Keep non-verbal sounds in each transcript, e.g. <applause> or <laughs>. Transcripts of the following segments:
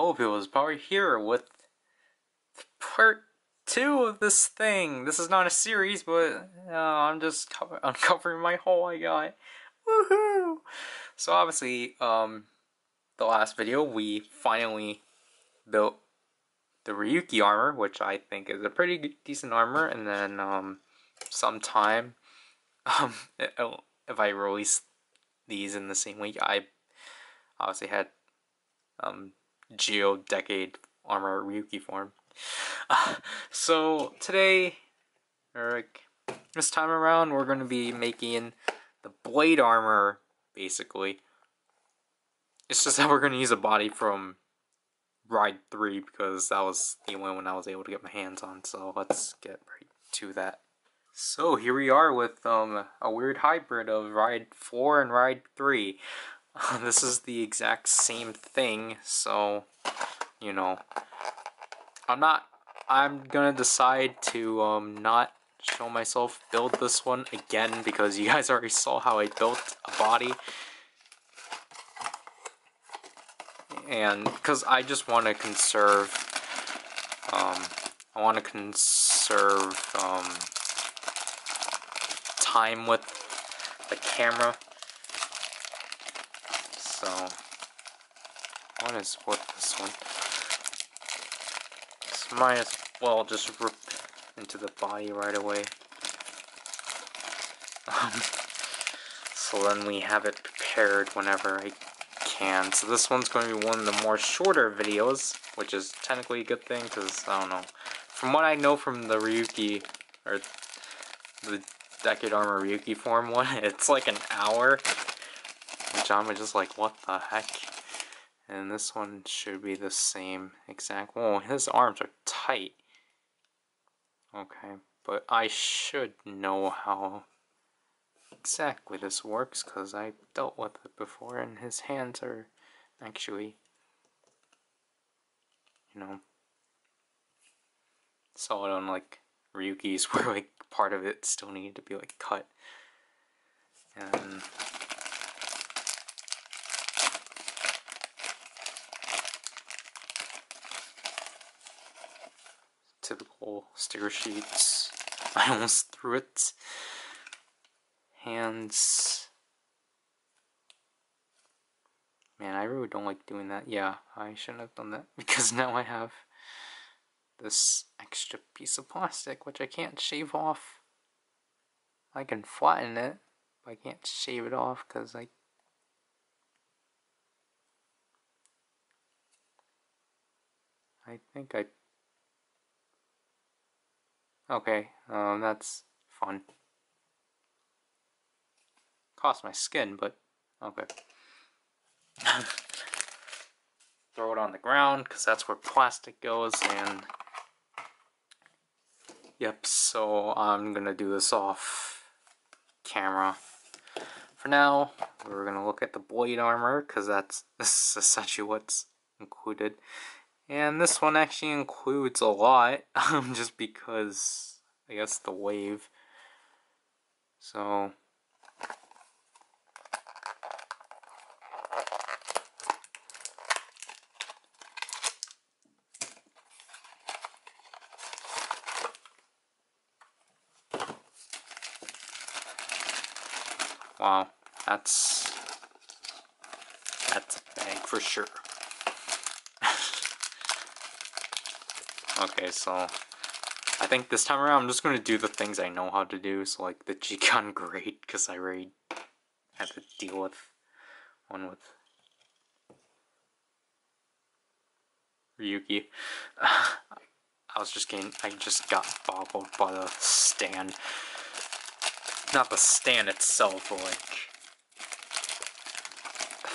Hope it was probably here with part two of this thing. This is not a series, but uh, I'm just <laughs> uncovering my hole I got. Woohoo! So obviously, um, the last video we finally built the Ryuki armor, which I think is a pretty decent armor, and then um, sometime, <laughs> um, if I release these in the same week, I obviously had um, Zi-O Decade armor Ryuki form. Uh, so today, Eric, this time around, we're going to be making the blade armor, basically. It's just that we're going to use a body from Ride 3 because that was the only one I was able to get my hands on. So let's get right to that. So here we are with um, a weird hybrid of Ride 4 and Ride 3. <laughs> This is the exact same thing, so, you know, I'm not, I'm gonna decide to um, not show myself build this one again because you guys already saw how I built a body. And because I just want to conserve, um, I want to conserve um, time with the camera. So, I want to split this one might as well just rip into the body right away. Um, <laughs> so then we have it prepared whenever I can. So this one's going to be one of the more shorter videos, which is technically a good thing, because, I don't know. From what I know from the Ryuki, or the Decade Armor Ryuki form one, <laughs> it's like an hour, I'm just like, what the heck? And this one should be the same exact. Well, his arms are tight. Okay, but I should know how exactly this works because I dealt with it before and his hands are actually, you know, solid on like Ryuki's <laughs> where like part of it still needed to be like cut. And typical sticker sheets. <laughs> I almost threw it. Hands. Man, I really don't like doing that. Yeah, I shouldn't have done that <laughs> because now I have this extra piece of plastic which I can't shave off. I can flatten it, but I can't shave it off because I I think I Okay, um, that's fun. Cost my skin, but okay. <laughs> Throw it on the ground, because that's where plastic goes, and... Yep, so I'm gonna do this off camera. For now, we're gonna look at the blade armor, because that's this <laughs> is essentially what's included. And this one actually includes a lot, <laughs> um, just because, I guess, the wave. So, Wow, that's that's a bag for sure. Okay, so I think this time around I'm just going to do the things I know how to do, so like the <laughs> G-Con Great, because I already had to deal with one with Ryuki. <laughs> I was just getting, I just got boggled by the stand. Not the stand itself, but like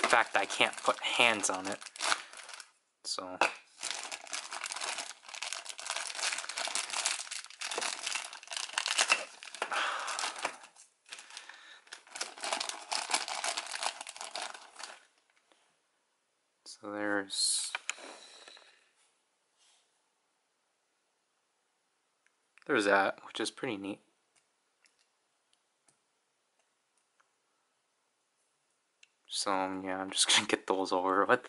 the fact I can't put hands on it. So there's that, which is pretty neat. So, yeah, I'm just <laughs> gonna get those over with.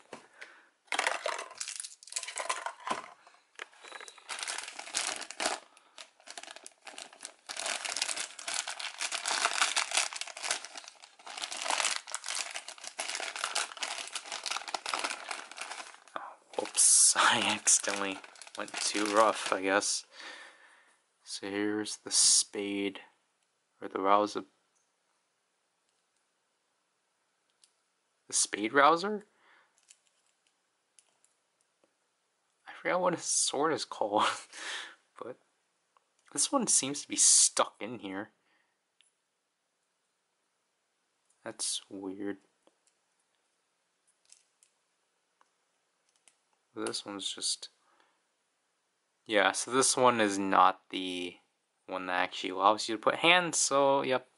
Oh, whoops, <laughs> I accidentally went too rough, I guess. So here's the spade, or the rouser. The spade rouser? I forgot what his sword is called, <laughs> but this one seems to be stuck in here. That's weird. This one's just... Yeah, so this one is not the one that actually allows you to put hands, so yep. <laughs>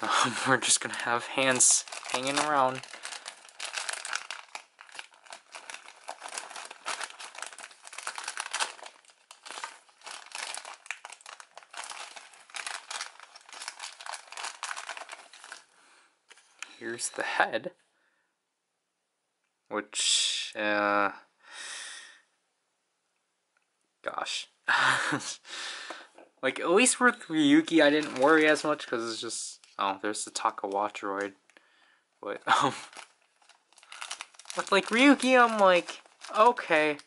Um, we're just gonna have hands hanging around. here's the head, which, uh, gosh. <laughs> like, at least with Ryuki, I didn't worry as much because it's just, oh, there's the Taka Watchroid. But, <laughs> um, with, like, Ryuki, I'm like, okay.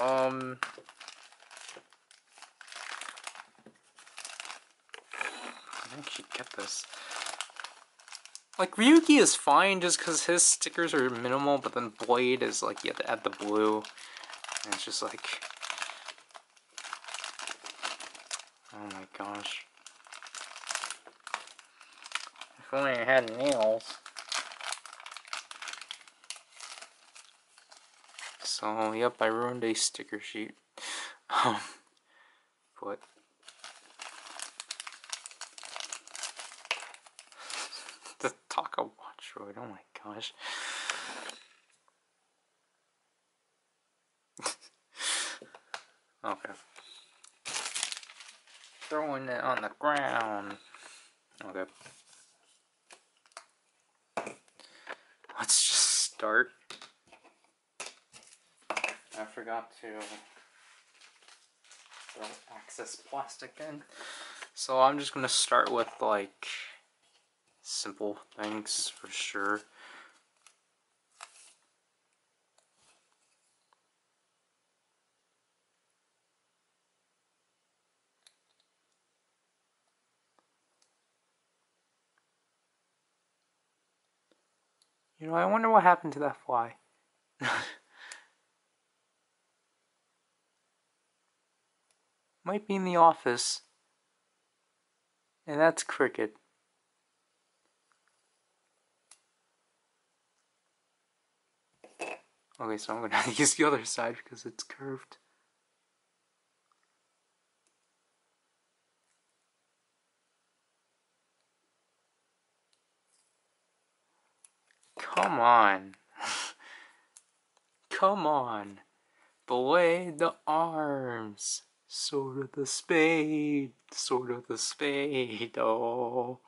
Um, I actually get this. Like, Ryuki is fine just because his stickers are minimal, but then Blade is like, you have to add the blue. And it's just like... Oh my gosh. If only I had nails. So, yep, I ruined a sticker sheet. <laughs> Um, but destroyed. Oh my gosh. okay. Throwing it on the ground. Okay. Let's just start. I forgot to throw excess plastic in. So I'm just gonna start with like simple things for sure. You know, I wonder what happened to that fly. <laughs> Might be in the office. And that's cricket. Okay, so I'm gonna <laughs> use the other side because it's curved. Come on. <laughs> Come on. Belay the arms. Sword of the spade. Sword of the spade. Oh.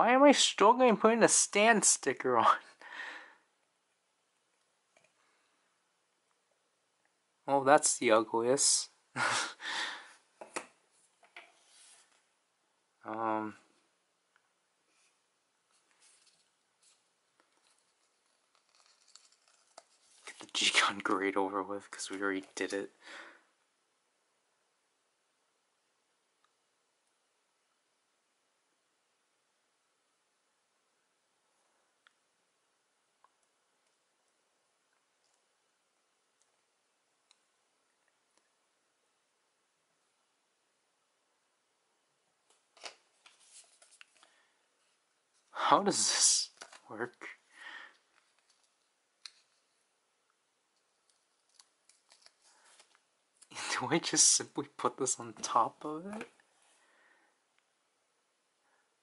Why am I struggling putting a stand sticker on? <laughs> Oh, that's the ugliest. <laughs> um... Get the G-Con grade over with, because we already did it. How does this work? <laughs> Do I just simply put this on top of it?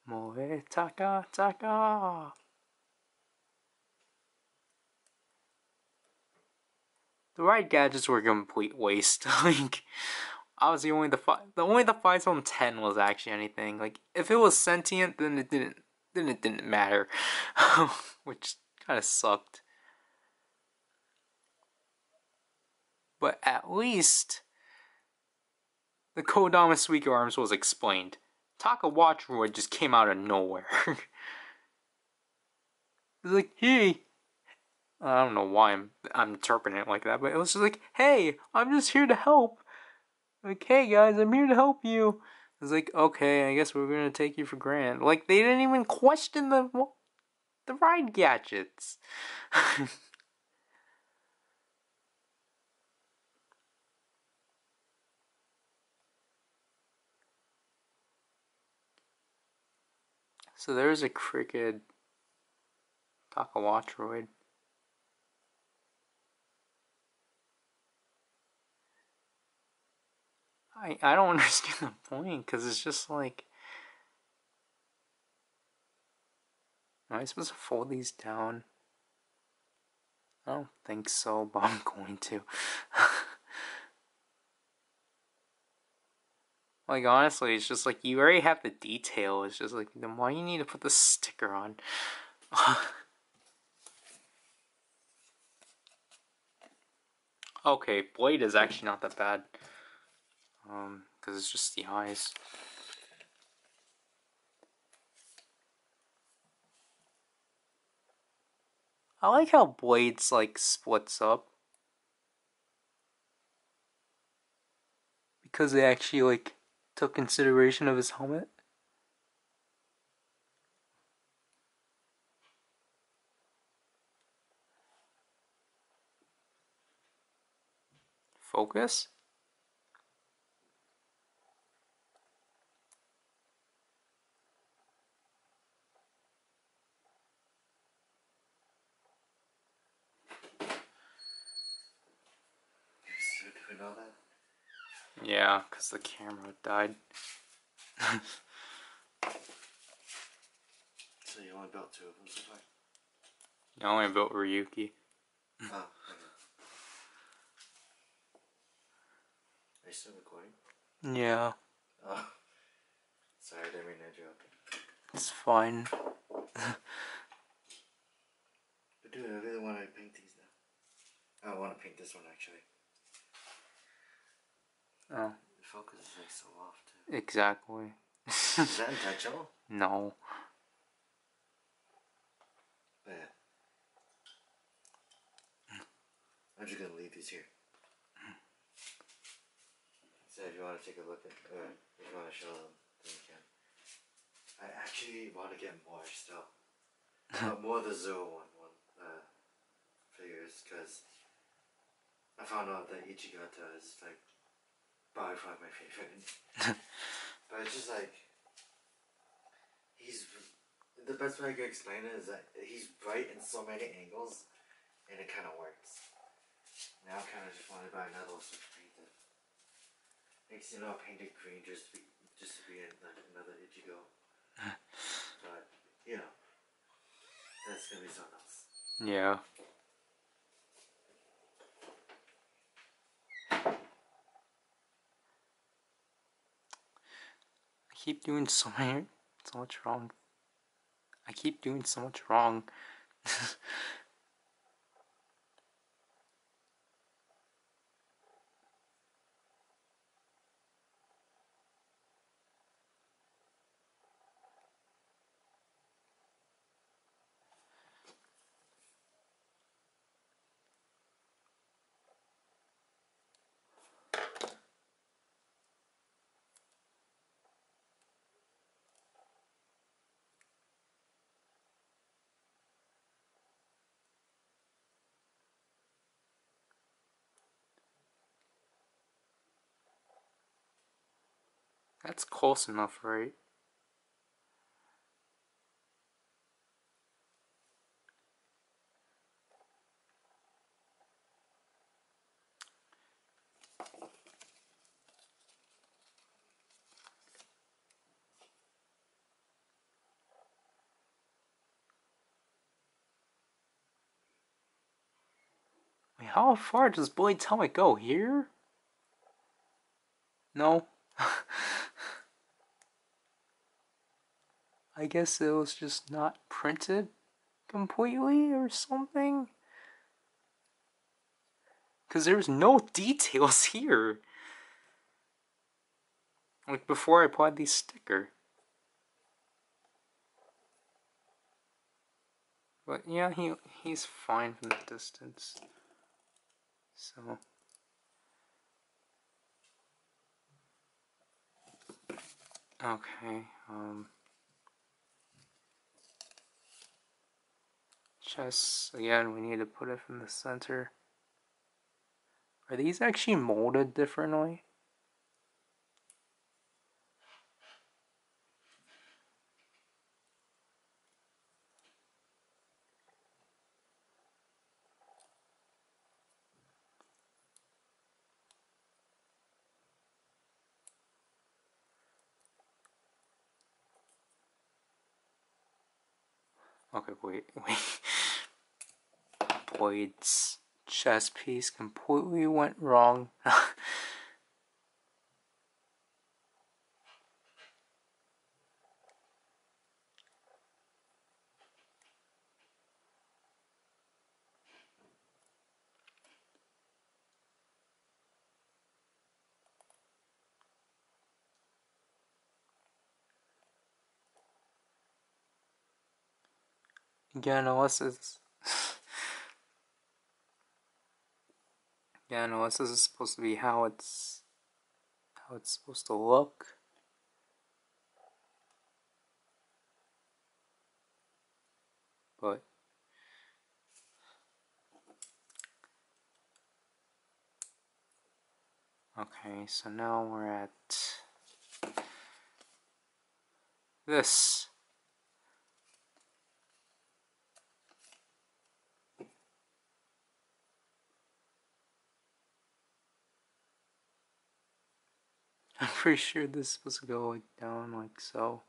Moe taka taka. The ride gadgets were a complete waste. <laughs> like, obviously only the five, the only the five zone ten was actually anything. Like if it was sentient, then it didn't, then it didn't matter, <laughs> which kind of sucked. But at least the Kodama Suika Arms was explained. Taka Watchroid just came out of nowhere. <laughs> like, hey, I don't know why I'm I'm interpreting it like that, but it was just like, hey, I'm just here to help. Like, hey guys, I'm here to help you. It's like, okay, I guess we're gonna take you for granted. Like they didn't even question the the ride gadgets. <laughs> so there's a cricket Takawatchroid. I I don't <laughs> understand the point because it's just like. Am I supposed to fold these down? I don't think so, <laughs> but I'm going to. <laughs> like honestly, it's just like you already have the detail. It's just like then why you need to put the sticker on? okay, Blade is actually not that bad. Um, because it's just the eyes. I like how Blades like splits up. Because they actually like took consideration of his helmet. Focus? Yeah, because the camera died. <laughs> so you only built two of them so far? I only built Ryuki. Oh, okay. <laughs> Are you still recording? Yeah. Oh. <laughs> Sorry, I didn't mean to interrupt. It's fine. but dude, I really want to paint these now. I want to paint this one actually. Oh. The focus is like so off too. Exactly. is that intentional? <laughs> No. Yeah. I'm just gonna leave these here. So if you want to take a look at, uh, if you want to show them, then you can. I actually want to get more still. <laughs> uh, more the Zero one, one uh, figures, because I found out that Ichigata is like by far my favorite. <laughs> but it's just like he's the best way I can explain it is that he's bright in so many angles, and it kind of works. Now I kind of just want to buy another one to paint it. Next you know, I painted green just to be just to be in like another Ichigo. <laughs> but you know, that's gonna be something else. Yeah. Keep doing <laughs> so many, so much wrong. I keep doing so much wrong. <laughs> That's close enough, right? How far does Blade's helmet go? Here? No. <laughs> I guess it was just not printed completely or something. Because there's no <laughs> details here. Like before I applied the sticker. But yeah, he he's fine from the distance. So Okay, um chess again we need to put it from the center. Are these actually molded differently? Okay, wait, <laughs> wait. Boyd's chess piece completely went wrong. <laughs> Again, unless it's <laughs> again, unless this is supposed to be how it's how it's supposed to look. But okay, so now we're at this. <laughs> I'm pretty sure this was going down like so.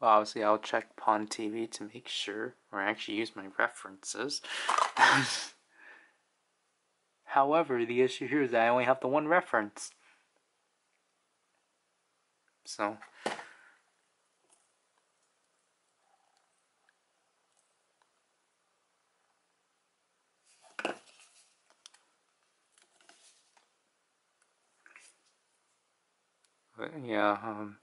Well, obviously, I'll check Pond TV to make sure, or actually use my references. <laughs> However, the issue here is that I only have the one reference. So. But yeah, um,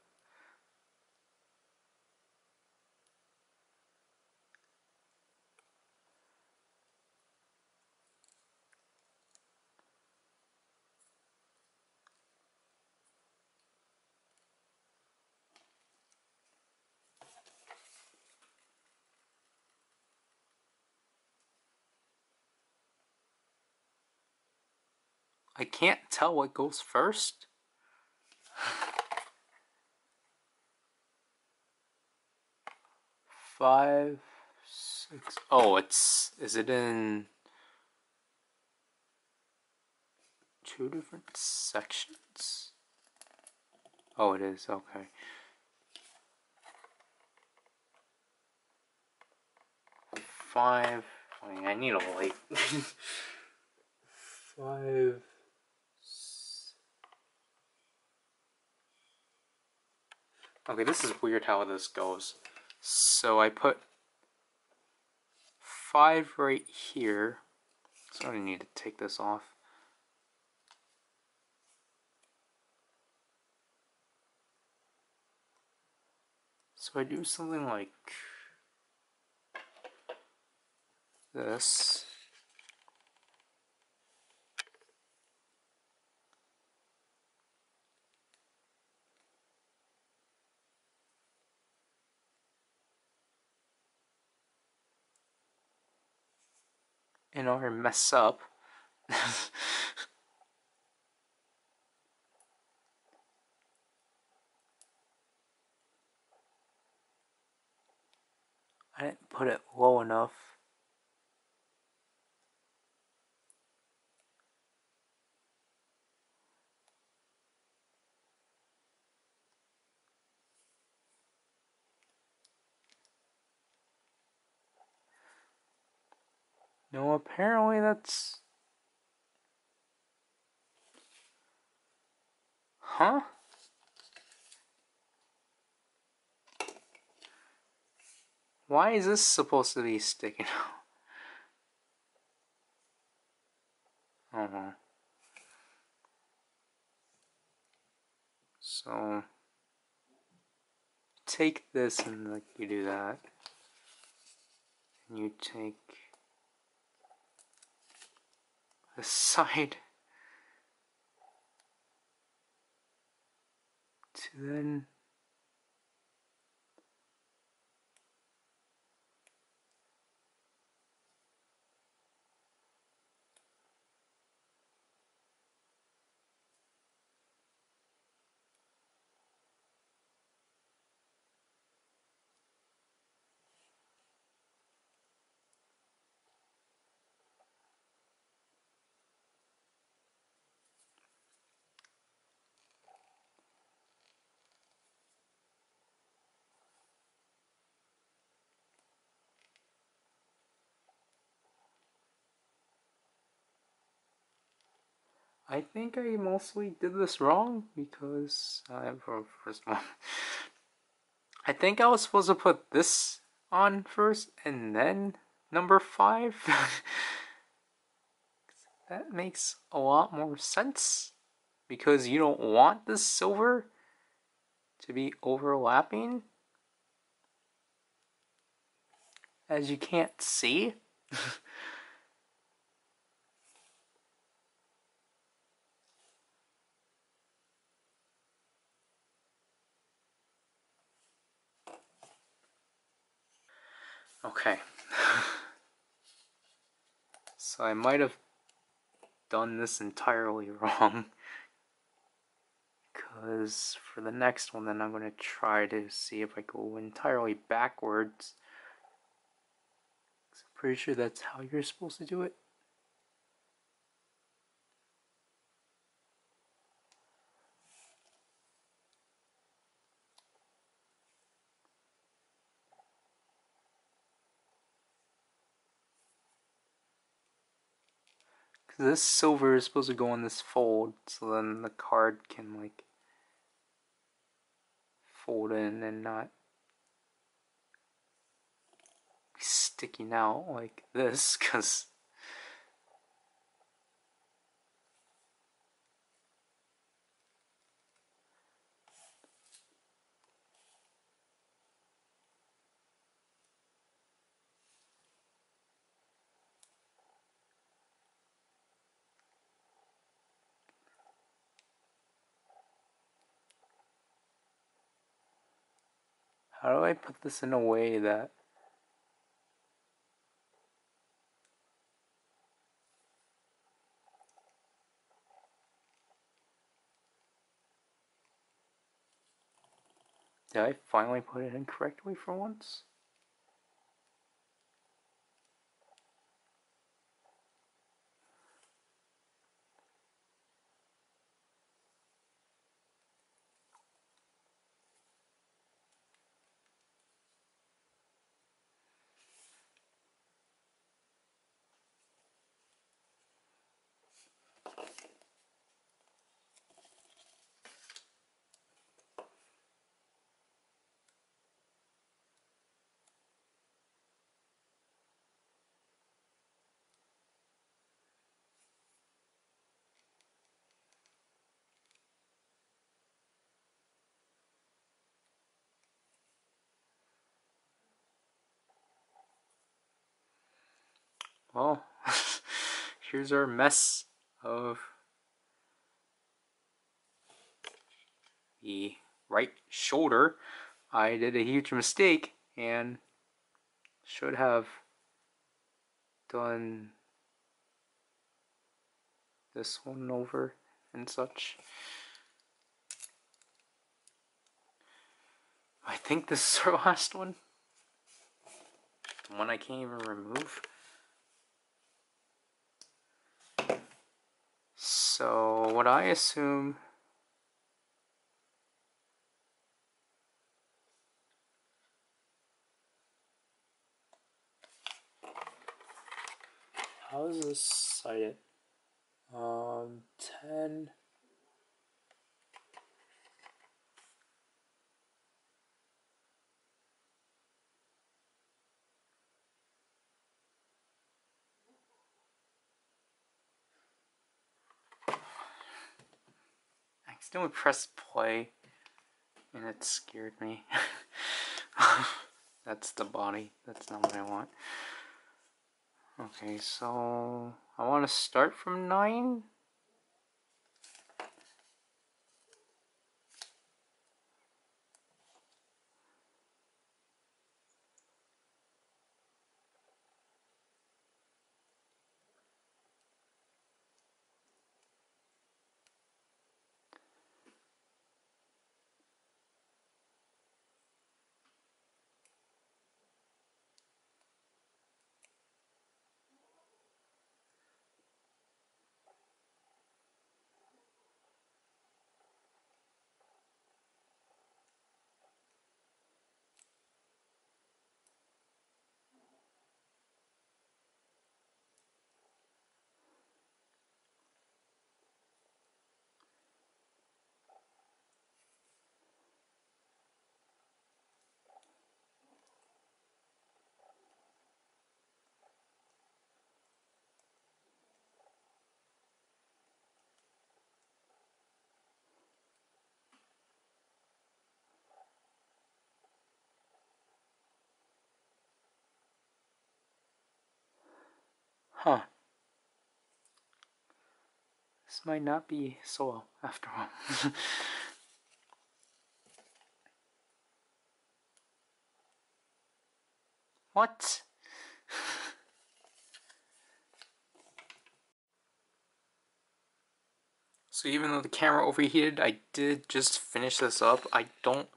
I can't tell what goes first. Five, six. Oh, it's. Is it in two different sections? Oh, it is. Okay. Five. I mean, I need a light. <laughs> Five. Okay, this is weird how this goes. So I put five right here. So I need to take this off. So I do something like this. In order to mess up. <laughs> I didn't put it low enough. No, apparently that's. Huh? Why is this supposed to be sticking out? Oh well. So take this and like you do that. And you take the side to then I think I mostly did this wrong because I for first one. <laughs> I think I was supposed to put this on first and then number five. <laughs> that makes a lot more sense because you don't want the silver to be overlapping as you can't see. <laughs> Okay. <laughs> so I might have done this entirely <laughs> wrong. Because for the next one, then I'm going to try to see if I go entirely backwards. I'm pretty sure that's how you're supposed to do it. Cause this silver is supposed to go on this fold, so then the card can like fold in and not be sticking out like this, <laughs> cause How do I put this in a way that Did I finally put it in correctly for once? Well, <laughs> here's our mess of the right shoulder. I did a huge mistake and should have done this one over and such. I think this is our <laughs> last one. The one I can't even remove. So what I assume how is this cited? Um, 10. I accidentally pressed play and it scared me. <laughs> That's the body. That's not what I want. Okay, so I want to start from 9. Huh. This might not be solo after all. <laughs> what? <laughs> So even though the camera overheated, I did just finish this up. I don't...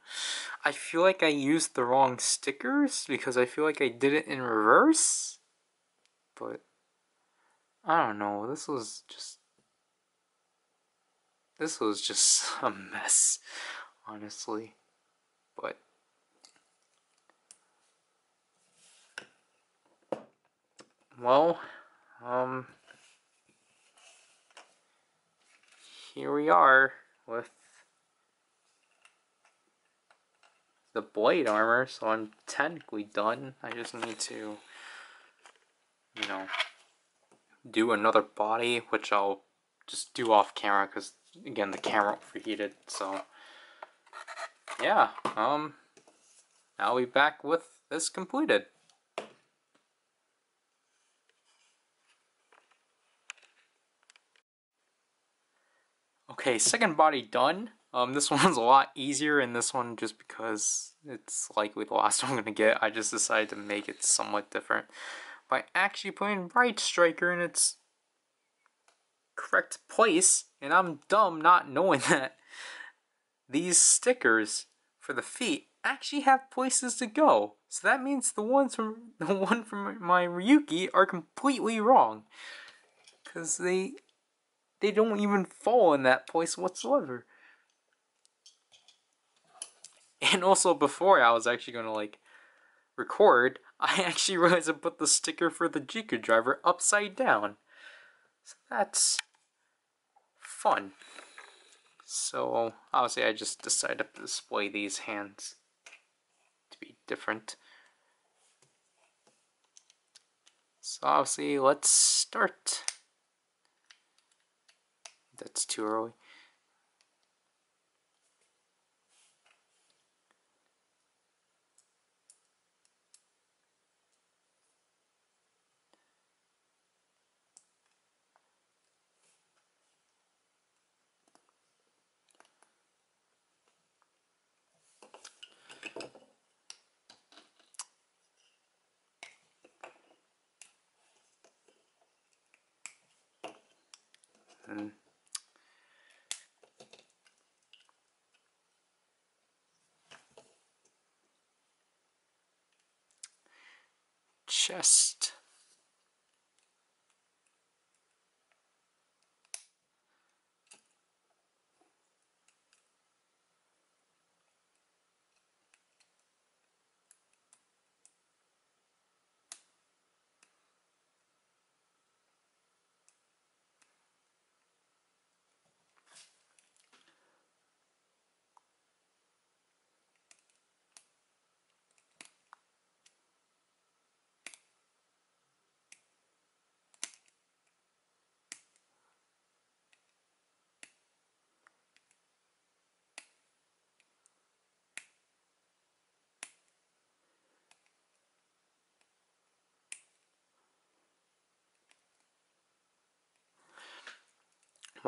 I feel like I used the wrong stickers because I feel like I did it in reverse. But... I don't know. This was just. This was just <laughs> a mess, honestly. But. Well, um. Here we are with the blade armor, so I'm technically done. I just need to, you know, do another body, which I'll just do off camera because again the camera overheated. So yeah, um, I'll be back with this completed. Okay, second body done. Um, this <laughs> one's a lot easier, and this one just because it's likely the last one I'm gonna get, I just decided to make it somewhat different by actually putting Ride Striker in its correct place, and I'm dumb not knowing <laughs> that these stickers for the feet actually have places to go. So that means the ones from <laughs> the one from my Ryuki are completely wrong. Cause they they don't even fall in that place whatsoever. And also before I was actually gonna like record, I <laughs> actually realized I put the sticker for the Ziku Driver upside down. So that's fun. So obviously I just decided to display these hands to be different. So obviously let's start. That's too early. and chest.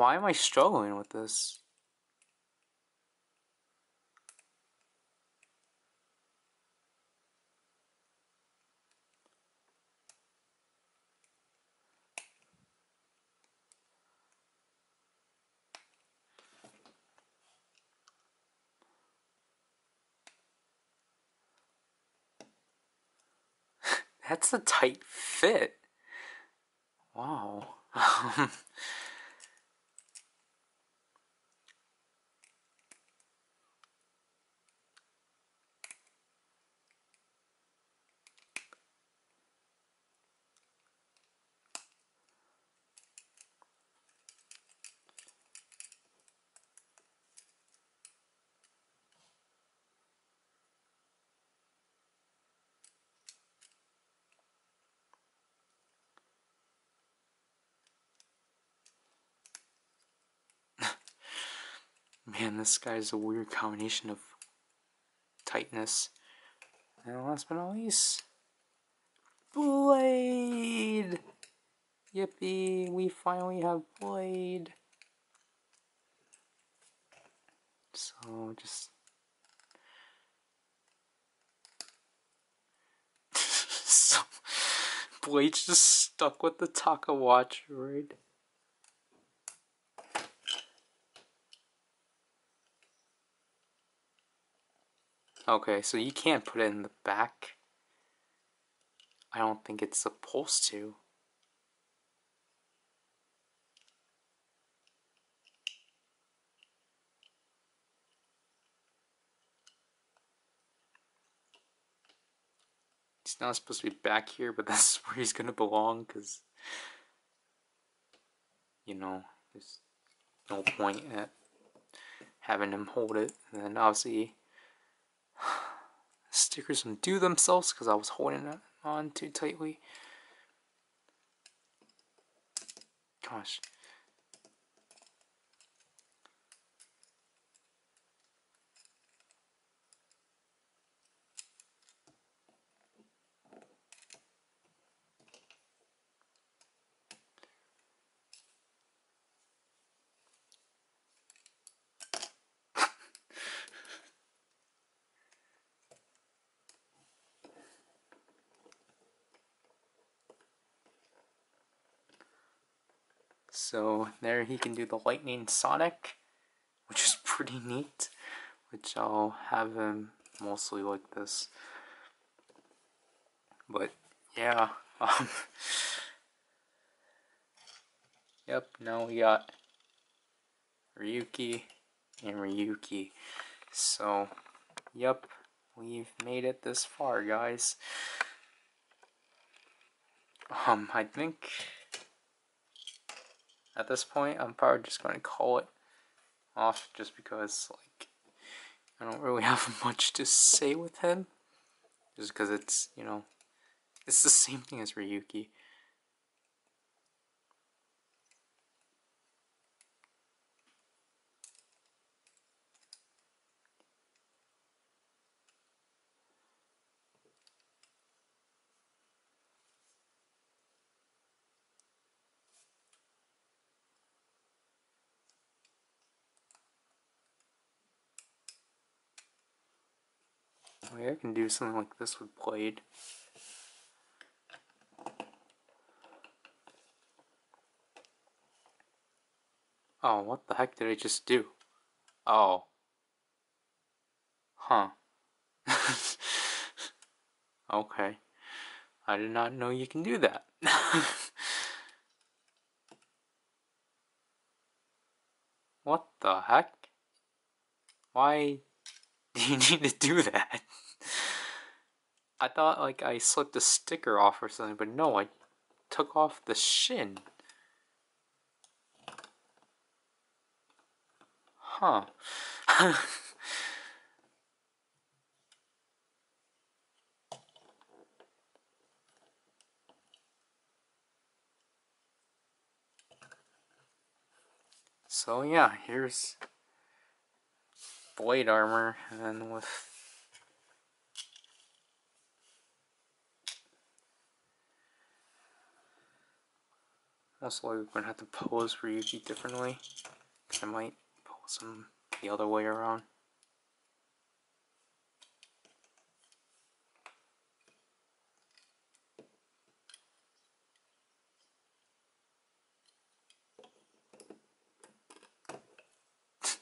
Why am I struggling with this? <laughs> That's a tight fit. Wow. <laughs> Man, this guy's a weird combination of tightness. And last but not least, Blade! Yippee, we finally have Blade. So, just... <laughs> so, Blade's just stuck with the Taka watch, right? Okay, so you can't put it in the back. I don't think it's supposed to. He's not supposed to be back here, but <laughs> that's where he's gonna belong, because, you know, there's no point at having him hold it. And then obviously stickers undo themselves because I was holding it on too tightly. Gosh. So there he can do the lightning sonic, which is <laughs> pretty neat, which I'll have him mostly like this. But yeah, <laughs> um, yep, now we got Ryuki and Ryuki. So, yep, we've made it this far, guys. Um, I think at this point, I'm probably just going to call it off just because, like, I don't really <laughs> have much to say with him. Just because it's, you know, it's the same thing as Ryuki. I can do something like this with Blade. Oh, what the heck did I just do? Oh. Huh. <laughs> okay. I did not know you can do that. <laughs> what the heck? Why <laughs> do you need to do that? I thought like I slipped a sticker off or something, but no, I took off the shin. Huh. <laughs> so yeah, here's blade armor and with Also, we're gonna have to pose Ryuki differently. I might pose him the other way around. <laughs>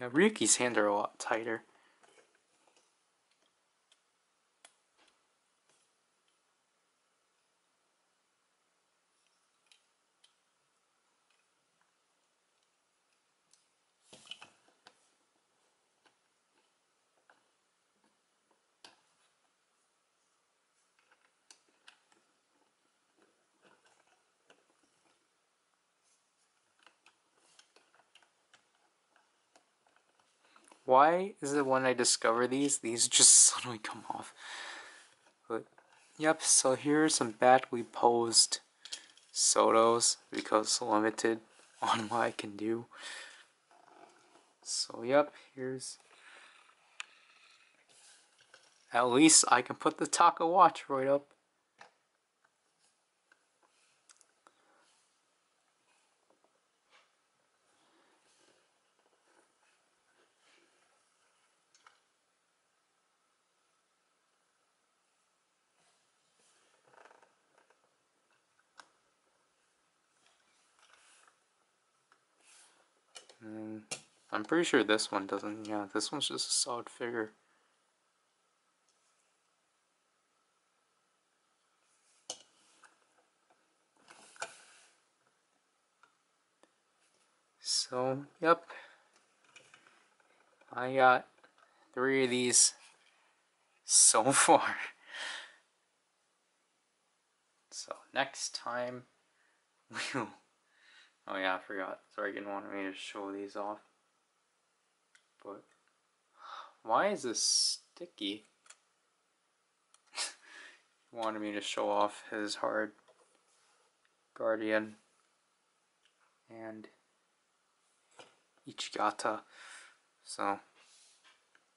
Yeah, Ryuki's hands are a lot tighter. Why is it when I discover these, these just <laughs> suddenly come off? But, yep, so here's some badly posed Sotos because limited <laughs> on what I can do. So, yep, here's. At least I can put the Taka watch right up. Mm, I'm pretty sure this one doesn't. Yeah, this one's just a solid figure. So, yep. I got three of these so <laughs> far. So, next time <laughs> we'll Oh yeah, I forgot. Sargon wanted me to show these off. But why is this sticky? <laughs> he wanted me to show off his hard guardian and Ichigata. So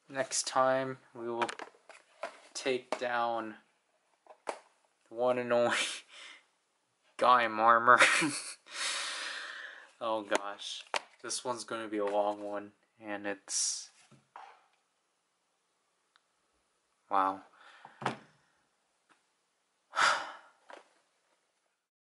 next time we will take down the one and only <laughs> Gaim Armor. <laughs> Oh gosh, this one's going to be a long one, and it's. Wow.